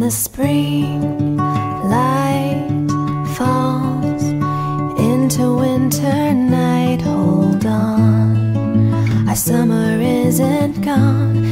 The spring light falls into winter night, hold on. Our summer isn't gone.